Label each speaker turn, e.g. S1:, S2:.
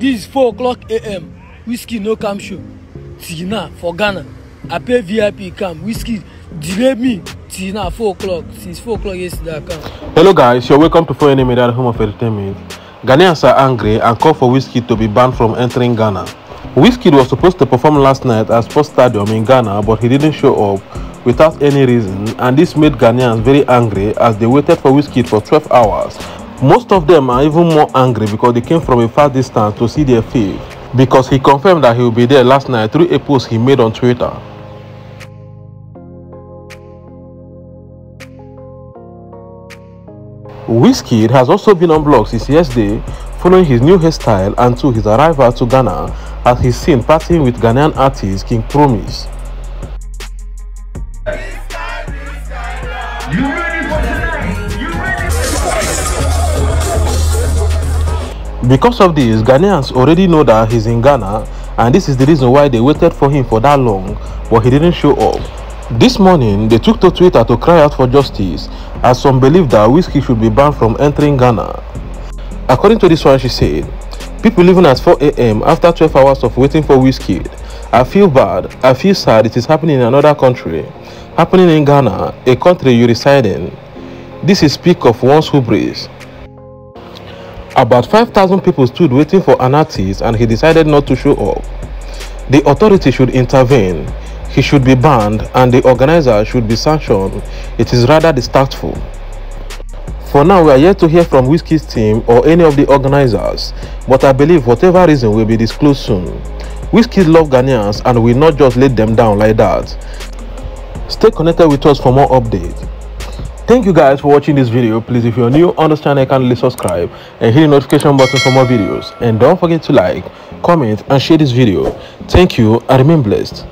S1: This is 4 o'clock a.m. Wizkid no come show. Now for Ghana. I pay VIP come. Wizkid delay me now 4 o'clock. Since 4 o'clock yesterday I come.
S2: Hello guys, you're welcome to 4 Media, the home of entertainment. Ghanaians are angry and call for Wizkid to be banned from entering Ghana. Wizkid was supposed to perform last night at Sports Stadium in Ghana, but he didn't show up without any reason, and this made Ghanaians very angry as they waited for Wizkid for 12 hours. Most of them are even more angry because they came from a far distance to see their fave, because he confirmed that he will be there last night through a post he made on Twitter. Wizkid has also been on blogs since yesterday following his new hairstyle and to his arrival to Ghana as he's seen partying with Ghanaian artist King Promise. Because of this, Ghanaians already know that he's in Ghana and this is the reason why they waited for him for that long but he didn't show up. This morning, they took to Twitter to cry out for justice as some believe that Wizkid should be banned from entering Ghana. According to this one, she said, People leaving at 4 a.m. after 12 hours of waiting for Wizkid. I feel bad. I feel sad it is happening in another country. Happening in Ghana, a country you reside in. This is speak of one's hubris. About 5,000 people stood waiting for an artist and he decided not to show up. The authority should intervene. He should be banned and the organizer should be sanctioned. It is rather distasteful. For now, we are yet to hear from Wizkid's team or any of the organizers, but I believe whatever reason will be disclosed soon. Wizkid love Ghanaians and will not just let them down like that. Stay connected with us for more updates. Thank you guys for watching this video. Please, if you're new this channel, kindly subscribe and hit the notification button for more videos. And don't forget to like, comment, and share this video. Thank you and remain blessed.